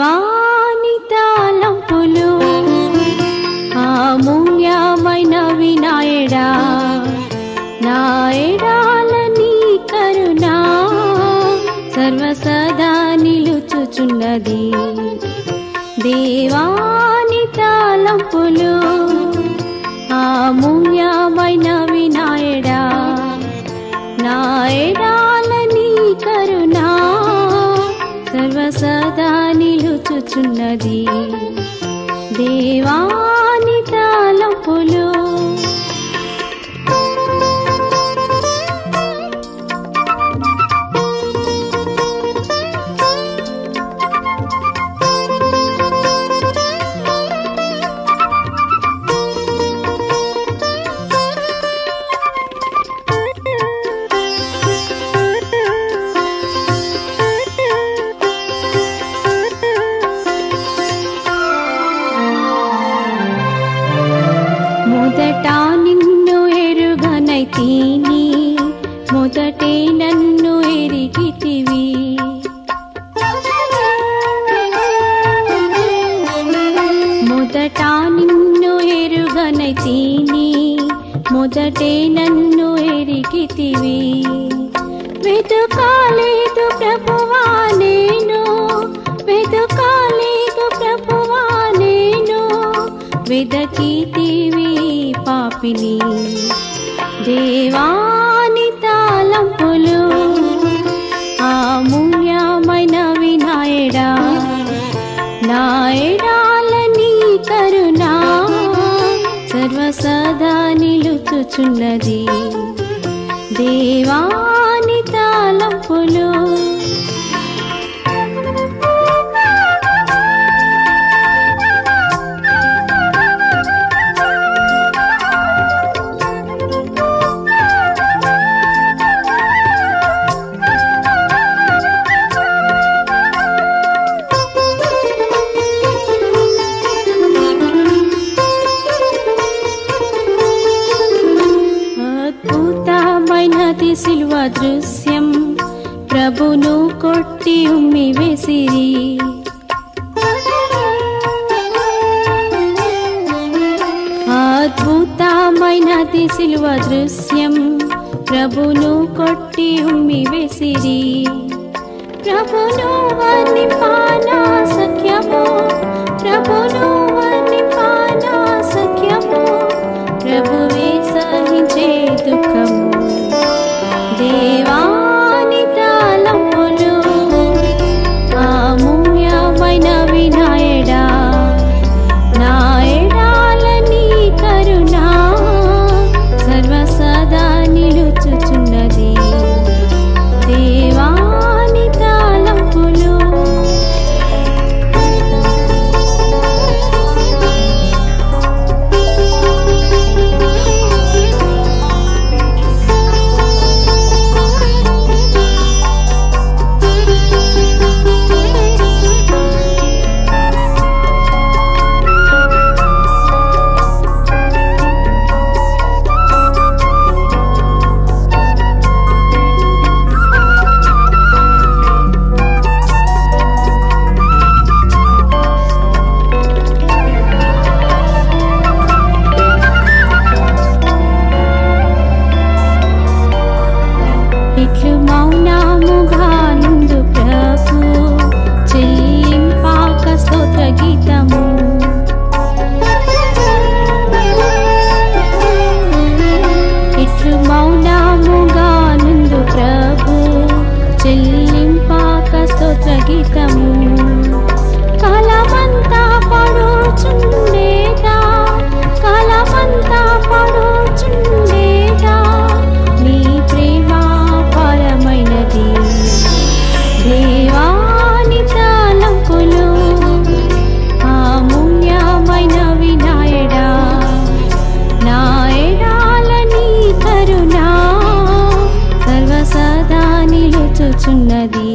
శివాని తాళంపులు అమూల్యమైన వినాయడా నాయడాల నీ కరుణ సర్వసదా నిలుచుచున్నది. దేవాని తాళంపులు అమూల్యమైన వినాయడా నాయడాల నీ కరుణ సదా सुनदी। देवा మొదటే నన్ను ఎరిగితివి వెతుకాలేదు ప్రభువా నేను. వెతుకాలేదు ప్రభువా నేను. వెదకితివి పాపిని. దేవాని తాళంపులు అమూల్యమైన వినాయడా. నాయడా సదా నిలుచుచున్నది దేవాని తాళంపులు సిల్వ దృశ్యం ప్రభును కొట్టి ఉమ్మి వేసిరి. అద్భుతమైనది సిల్వ దృశ్యం ప్రభును కొట్టి ఉమ్మి వేసిరి. ప్రభును వారి పానా సఖ్యము ప్రభును సర్వసదా నిలుచుచున్నది దేవా